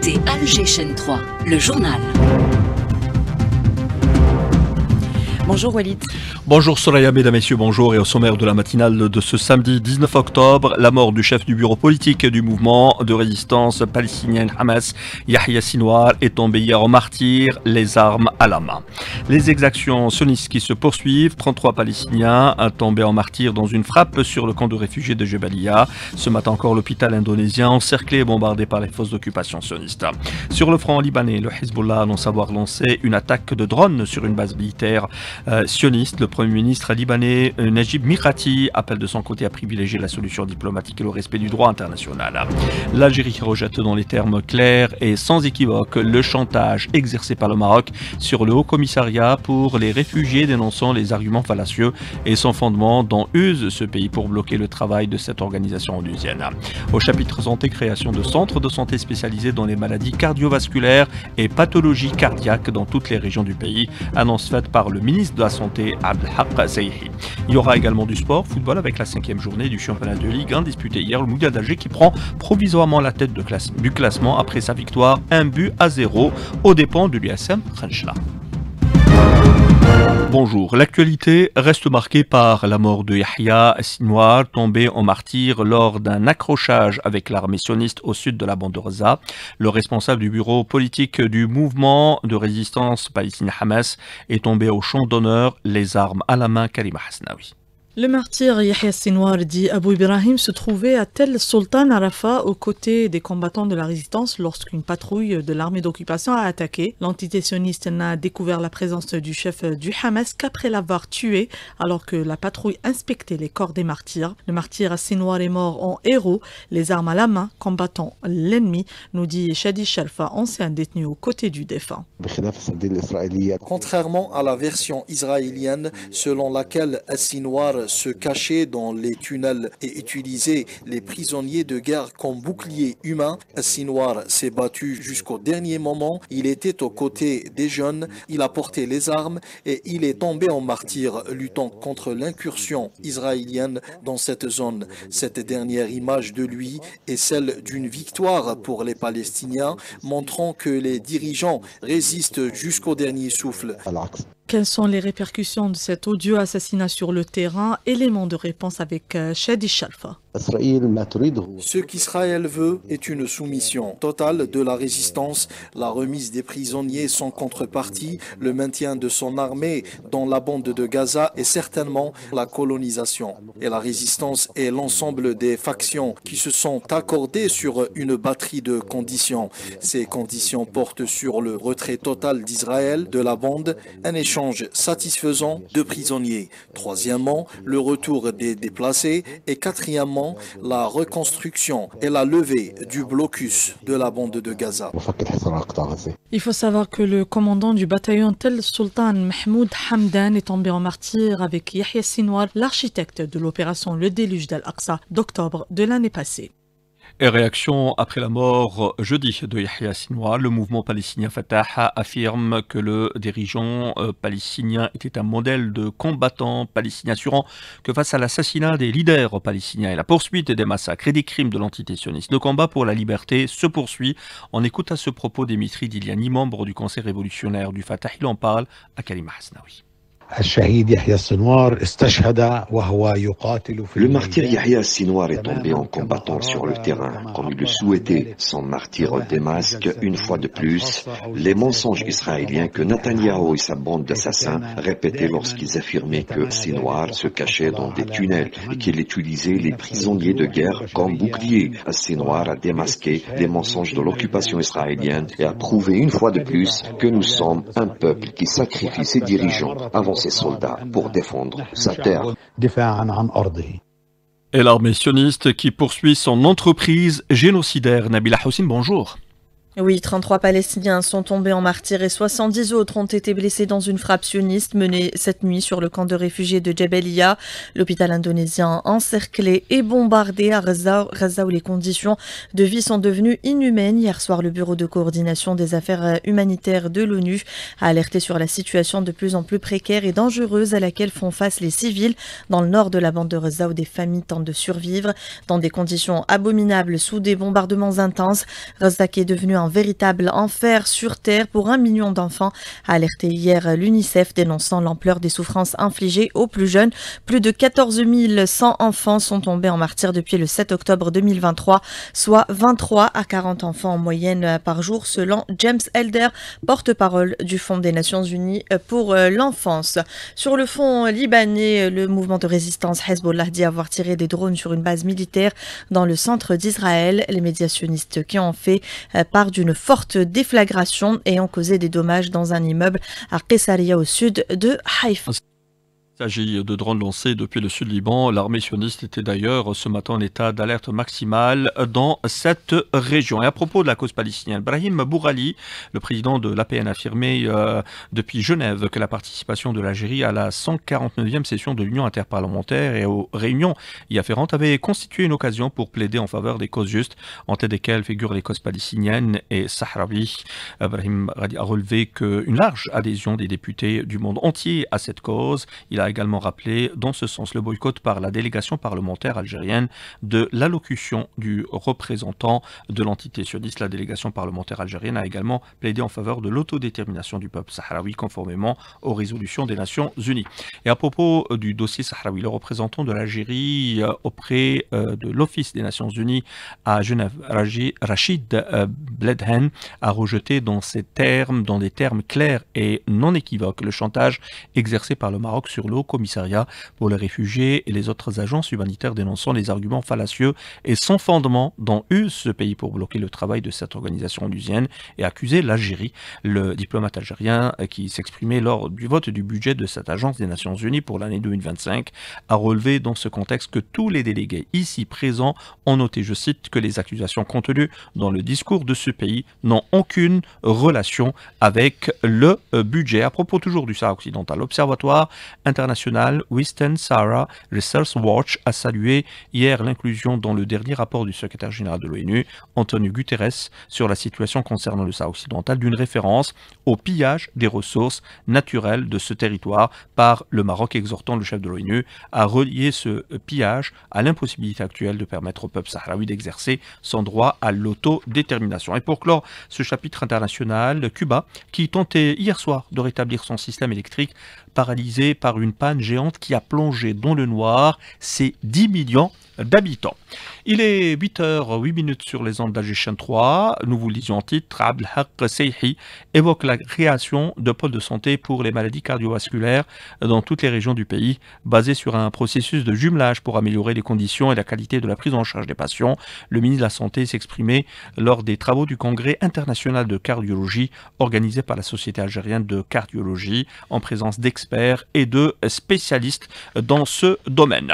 écoutez Alger Chaîne 3, le journal. Bonjour Walid. Bonjour Soraya, mesdames, messieurs, bonjour. Et au sommaire de la matinale de ce samedi 19 octobre, la mort du chef du bureau politique du mouvement de résistance palestinienne Hamas, Yahya Sinwar, est tombé hier en martyr, les armes à la main. Les exactions sionistes qui se poursuivent, 33 Palestiniens tombés en martyr dans une frappe sur le camp de réfugiés de Jebalia. Ce matin encore, l'hôpital indonésien encerclé et bombardé par les forces d'occupation sionistes. Sur le front libanais, le Hezbollah annonce avoir lancé une attaque de drone sur une base militaire euh, sioniste. Premier ministre libanais euh, Najib Mikati appelle de son côté à privilégier la solution diplomatique et le respect du droit international. L'Algérie rejette dans les termes clairs et sans équivoque le chantage exercé par le Maroc sur le Haut Commissariat pour les réfugiés dénonçant les arguments fallacieux et sans fondement dont use ce pays pour bloquer le travail de cette organisation onusienne. Au chapitre santé, création de centres de santé spécialisés dans les maladies cardiovasculaires et pathologies cardiaques dans toutes les régions du pays, annonce faite par le ministre de la Santé, Il y aura également du sport, football avec la cinquième journée du championnat de Ligue 1 disputé hier, le Mondial d'Alger qui prend provisoirement la tête du classement après sa victoire, un but à zéro, aux dépens de l'USM Khenchla. Bonjour. L'actualité reste marquée par la mort de Yahya Sinwar, tombé en martyr lors d'un accrochage avec l'armée sioniste au sud de la bande de Gaza. Le responsable du bureau politique du mouvement de résistance palestinien Hamas est tombé au champ d'honneur, les armes à la main, Karima Hasnaoui. Le martyr Yahya Sinwar dit Abu Ibrahim se trouvait à Tel Sultan Arafat aux côtés des combattants de la résistance lorsqu'une patrouille de l'armée d'occupation a attaqué. L'entité sioniste n'a découvert la présence du chef du Hamas qu'après l'avoir tué alors que la patrouille inspectait les corps des martyrs. Le martyr Sinwar est mort en héros, les armes à la main, combattant l'ennemi, nous dit Shadi Shalfa, ancien détenu aux côtés du défunt. Contrairement à la version israélienne selon laquelle Sinwar se cacher dans les tunnels et utiliser les prisonniers de guerre comme bouclier humain. Sinwar s'est battu jusqu'au dernier moment. Il était aux côtés des jeunes, il a porté les armes et il est tombé en martyr luttant contre l'incursion israélienne dans cette zone. Cette dernière image de lui est celle d'une victoire pour les Palestiniens, montrant que les dirigeants résistent jusqu'au dernier souffle. Quelles sont les répercussions de cet odieux assassinat sur le terrain? Élément de réponse avec euh, Shadi Shalfa. Ce qu'Israël veut est une soumission totale de la résistance, la remise des prisonniers sans contrepartie, le maintien de son armée dans la bande de Gaza et certainement la colonisation. Et la résistance est l'ensemble des factions qui se sont accordées sur une batterie de conditions. Ces conditions portent sur le retrait total d'Israël de la bande, un échange satisfaisant de prisonniers. Troisièmement, le retour des déplacés et quatrièmement, la reconstruction et la levée du blocus de la bande de Gaza. Il faut savoir que le commandant du bataillon Tel Sultan Mahmoud Hamdan est tombé en martyr avec Yahya Sinwar, l'architecte de l'opération Le Déluge d'Al-Aqsa d'octobre de l'année passée. Et réaction après la mort jeudi de Yahya Sinwar, le mouvement palestinien Fatah affirme que le dirigeant euh, palestinien était un modèle de combattant palestinien, assurant que face à l'assassinat des leaders palestiniens et la poursuite des massacres et des crimes de l'entité sioniste, le combat pour la liberté se poursuit. On écoute à ce propos Dimitri Diliani, membre du Conseil révolutionnaire du Fatah. Il en parle à Kalima Hasnaoui. Le martyr Yahya Sinwar est tombé en combattant sur le terrain, comme il le souhaitait. Son martyr démasque, une fois de plus, les mensonges israéliens que Netanyahu et sa bande d'assassins répétaient lorsqu'ils affirmaient que Sinwar se cachait dans des tunnels et qu'il utilisait les prisonniers de guerre comme boucliers. Sinwar a démasqué les mensonges de l'occupation israélienne et a prouvé une fois de plus que nous sommes un peuple qui sacrifie ses dirigeants avant Et l'armée sioniste qui poursuit son entreprise génocidaire. Nabila Houssine, bonjour. Oui, 33 Palestiniens sont tombés en martyrs et 70 autres ont été blessés dans une frappe sioniste menée cette nuit sur le camp de réfugiés de Jabalia. L'hôpital indonésien encerclé et bombardé à Gaza, où les conditions de vie sont devenues inhumaines. Hier soir, le Bureau de coordination des affaires humanitaires de l'ONU a alerté sur la situation de plus en plus précaire et dangereuse à laquelle font face les civils dans le nord de la bande de Gaza où des familles tentent de survivre dans des conditions abominables sous des bombardements intenses. Gaza est devenu un véritable enfer sur Terre pour un million d'enfants, a alerté hier l'UNICEF dénonçant l'ampleur des souffrances infligées aux plus jeunes. Plus de 14 100 enfants sont tombés en martyr depuis le 7 octobre 2023, soit 23 à 40 enfants en moyenne par jour selon James Elder, porte-parole du Fonds des Nations Unies pour l'enfance. Sur le fond libanais, le mouvement de résistance Hezbollah dit avoir tiré des drones sur une base militaire dans le centre d'Israël. Les médias sionistes qui ont fait euh, d'une forte déflagration ont causé des dommages dans un immeuble à Qessaria au sud de Haïfa. Il s'agit de drones lancés depuis le sud Liban. L'armée sioniste était d'ailleurs ce matin en état d'alerte maximale dans cette région. Et à propos de la cause palestinienne, Brahim Bourali, le président de l'APN, a affirmé euh, depuis Genève que la participation de l'Algérie à la 149e session de l'Union interparlementaire et aux réunions y afférentes avait constitué une occasion pour plaider en faveur des causes justes, en tête desquelles figurent les causes palestiniennes et sahraouis. Brahim a relevé qu'une large adhésion des députés du monde entier à cette cause. Il a également rappelé dans ce sens le boycott par la délégation parlementaire algérienne de l'allocution du représentant de l'entité sioniste. La délégation parlementaire algérienne a également plaidé en faveur de l'autodétermination du peuple sahraoui conformément aux résolutions des Nations Unies. Et à propos du dossier sahraoui, le représentant de l'Algérie euh, auprès euh, de l'Office des Nations Unies à Genève, Rachid euh, Bledhen, a rejeté dans ces termes, dans des termes clairs et non équivoques, le chantage exercé par le Maroc sur le Haut-Commissariat pour les réfugiés et les autres agences humanitaires dénonçant les arguments fallacieux et sans fondement dont use ce pays pour bloquer le travail de cette organisation onusienne et accuser l'Algérie. Le diplomate algérien qui s'exprimait lors du vote du budget de cette agence des Nations Unies pour l'année 2025 a relevé dans ce contexte que tous les délégués ici présents ont noté, je cite, que les accusations contenues dans le discours de ce pays n'ont aucune relation avec le euh, budget. À propos toujours du Sahara occidental, l'Observatoire international international Western Sahara Research Watch a salué hier l'inclusion dans le dernier rapport du secrétaire général de l'ONU, Antonio Guterres, sur la situation concernant le Sahara occidental d'une référence au pillage des ressources naturelles de ce territoire par le Maroc, exhortant le chef de l'ONU à relier ce pillage à l'impossibilité actuelle de permettre au peuple sahraoui d'exercer son droit à l'autodétermination. Et pour clore ce chapitre international, Cuba, qui tentait hier soir de rétablir son système électrique, paralysé par une panne géante qui a plongé dans le noir ses 10 millions d'habitants. Il est 8h08 minutes sur les ondes d'Agéchen 3. Nous vous lisions en titre. Abdelhaq Seyhi évoque la création de pôles de santé pour les maladies cardiovasculaires dans toutes les régions du pays, basé sur un processus de jumelage pour améliorer les conditions et la qualité de la prise en charge des patients. Le ministre de la Santé s'exprimait lors des travaux du Congrès international de cardiologie organisé par la Société algérienne de cardiologie en présence d'experts et de spécialistes dans ce domaine.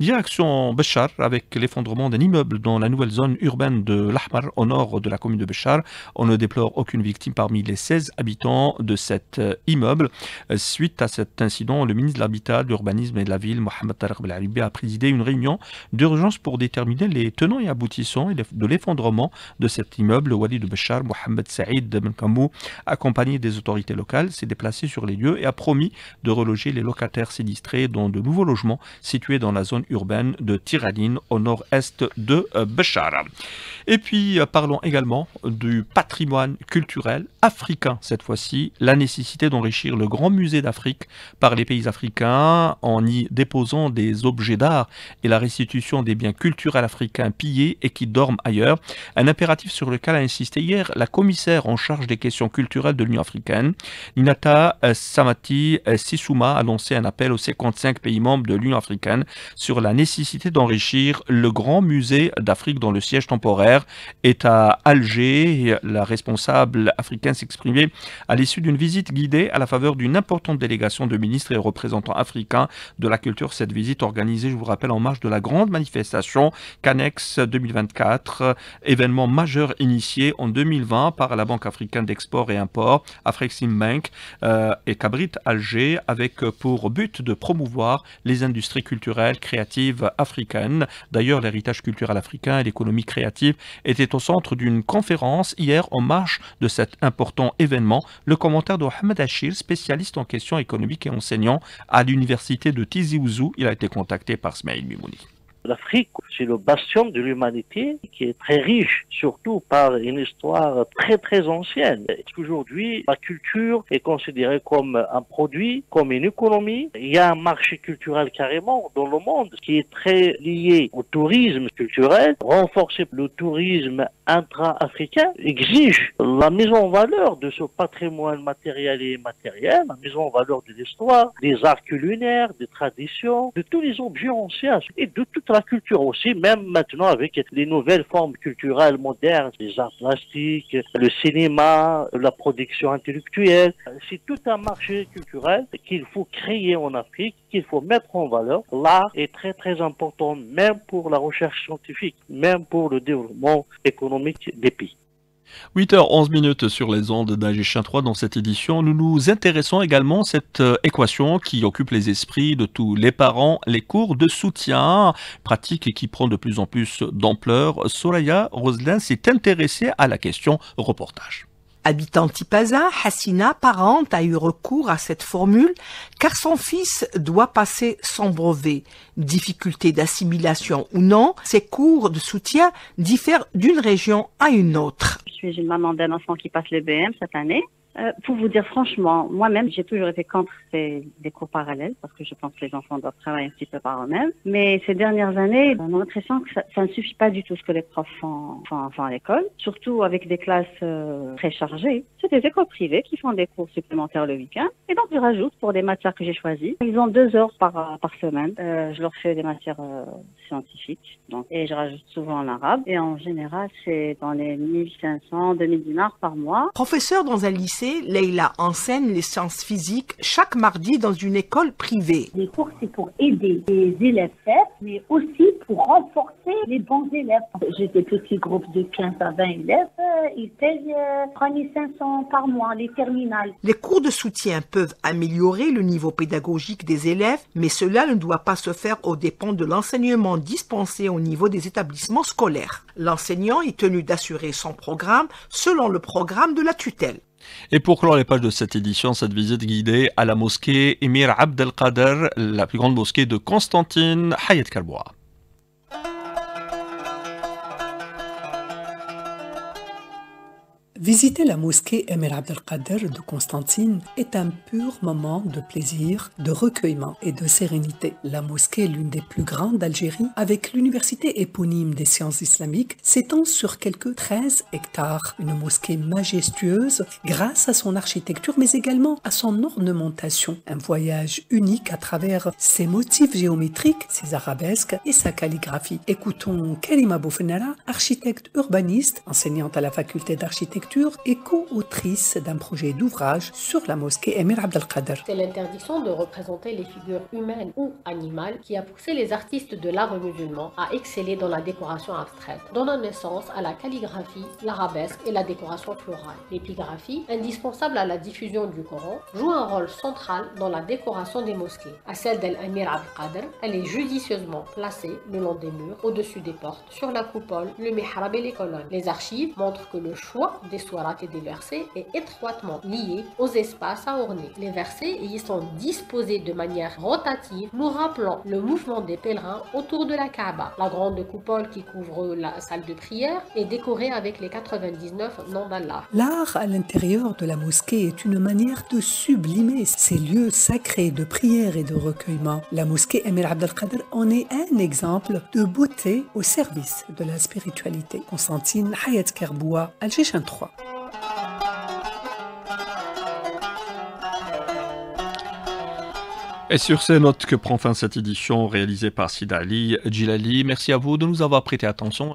Direction Béchar avec l'effondrement d'un immeuble dans la nouvelle zone urbaine de l'Ahmar au nord de la commune de Béchar. On ne déplore aucune victime parmi les 16 habitants de cet euh, immeuble. Euh, suite à cet incident, le ministre de l'Habitat, de l'Urbanisme et de la Ville, Mohamed Tarek Belaribi, a présidé une réunion d'urgence pour déterminer les tenants et aboutissants de l'effondrement de cet immeuble. Le wali de Béchar, Mohamed Saïd Benkamou, accompagné des autorités locales, s'est déplacé sur les lieux et a promis de reloger les locataires sinistrés dans de nouveaux logements situés dans la zone urbaine de Tiradine au nord-est de euh, Béchar. Et puis euh, parlons également du patrimoine culturel africain cette fois-ci, la nécessité d'enrichir le grand musée d'Afrique par les pays africains en y déposant des objets d'art et la restitution des biens culturels africains pillés et qui dorment ailleurs, un impératif sur lequel a insisté hier la commissaire en charge des questions culturelles de l'Union africaine. Ninata euh, Samati Sissouma a lancé un appel aux 55 pays membres de l'Union africaine sur la nécessité d'enrichir le grand musée d'Afrique dont le siège temporaire est à Alger. La responsable africaine s'exprimait à l'issue d'une visite guidée à la faveur d'une importante délégation de ministres et représentants africains de la culture. Cette visite organisée, je vous rappelle, en marge de la grande manifestation Canex 2024, événement majeur initié en 2020 par la Banque africaine d'export et import, Afrexim Bank euh, et Cabrit Alger, avec pour but de promouvoir les industries culturelles créatives africaines. D'ailleurs, l'héritage culturel africain et l'économie créative étaient au centre d'une conférence hier en marge de cet important événement. Le commentaire de Mohamed Achir, spécialiste en questions économiques et enseignant à l'université de Tizi Ouzou, il a été contacté par Smaïl Mimouni. L'Afrique, c'est le bastion de l'humanité qui est très riche, surtout par une histoire très très ancienne. Aujourd'hui, la culture est considérée comme un produit, comme une économie. Il y a un marché culturel carrément dans le monde qui est très lié au tourisme culturel. Renforcer le tourisme intra-africain exige la mise en valeur de ce patrimoine matériel et immatériel, la mise en valeur de l'histoire, des arts culinaires, des traditions, de tous les objets anciens et de toute la culture aussi, même maintenant avec les nouvelles formes culturelles modernes, les arts plastiques, le cinéma, la production intellectuelle. C'est tout un marché culturel qu'il faut créer en Afrique, qu'il faut mettre en valeur. L'art est très très important, même pour la recherche scientifique, même pour le développement économique des pays. 8h11 minutes sur les ondes d'AG 3 dans cette édition. Nous nous intéressons également à cette euh, équation qui occupe les esprits de tous les parents, les cours de soutien, pratique qui prend de plus en plus d'ampleur. Soraya Roselin s'est intéressée à la question reportage. Habitant Tipaza, Hassina, parente, a eu recours à cette formule car son fils doit passer son brevet. Difficulté d'assimilation ou non, ses cours de soutien diffèrent d'une région à une autre. Je suis une maman d'un enfant qui passe le BM cette année. Euh, pour vous dire franchement, moi-même, j'ai toujours été contre ces, des cours parallèles parce que je pense que les enfants doivent travailler un petit peu par eux-mêmes. Mais ces dernières années, on a l'impression que ça, ne suffit pas du tout ce que les profs font, font, font à l'école, surtout avec des classes euh, très chargées. C'est des écoles privées qui font des cours supplémentaires le week-end. Et donc, je rajoute pour des matières que j'ai choisies. Ils ont deux heures par, par semaine. Euh, je leur fais des matières euh, scientifiques. Et je rajoute souvent l'arabe. Et en général, c'est dans les 1500, 2000 dinars par mois. Professeur dans un lycée, Leila enseigne les sciences physiques chaque mardi dans une école privée. Les cours, c'est pour aider les élèves faibles, mais aussi pour renforcer les bons élèves. J'ai des petits groupes de 15 à 20 élèves, ils payent 3500 par mois, les terminales. Les cours de soutien peuvent améliorer le niveau pédagogique des élèves, mais cela ne doit pas se faire aux dépens de l'enseignement dispensé au niveau des établissements scolaires. L'enseignant est tenu d'assurer son programme selon le programme de la tutelle. Et pour clore les pages de cette édition, cette visite guidée à la mosquée Emir Abdelkader, la plus grande mosquée de Constantine, Hayat Karboua. Visiter la mosquée Emir Abdelkader de Constantine est un pur moment de plaisir, de recueillement et de sérénité. La mosquée l'une des plus grandes d'Algérie, avec l'université éponyme des sciences islamiques, s'étend sur quelques 13 hectares. Une mosquée majestueuse grâce à son architecture, mais également à son ornementation. Un voyage unique à travers ses motifs géométriques, ses arabesques et sa calligraphie. Écoutons Karima Boufenara, architecte urbaniste, enseignante à la faculté d'architecture et co-autrice d'un projet d'ouvrage sur la mosquée Emir Abdelkader. C'est l'interdiction de représenter les figures humaines ou animales qui a poussé les artistes de l'art musulman à exceller dans la décoration abstraite, donnant naissance à la calligraphie, l'arabesque et la décoration florale. L'épigraphie, indispensable à la diffusion du Coran, joue un rôle central dans la décoration des mosquées. À celle d'El-Amir Abdelkader, elle est judicieusement placée le long des murs, au-dessus des portes, sur la coupole, le mihrab et les colonnes. Les archives montrent que le choix des et des versets est étroitement lié aux espaces à orner. Les versets y sont disposés de manière rotative, nous rappelant le mouvement des pèlerins autour de la Kaaba. La grande coupole qui couvre la salle de prière est décorée avec les 99 noms d'Allah. L'art à l'intérieur de la mosquée est une manière de sublimer ces lieux sacrés de prière et de recueillement. La mosquée Emir Abdelkader en est un exemple de beauté au service de la spiritualité. Constantine Hayat Kerboua, Alger 3. Et sur ces notes que prend fin cette édition réalisée par Sidali Djilali, merci à vous de nous avoir prêté attention.